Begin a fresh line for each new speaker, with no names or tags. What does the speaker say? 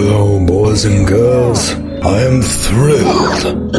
Hello, boys and girls. I am thrilled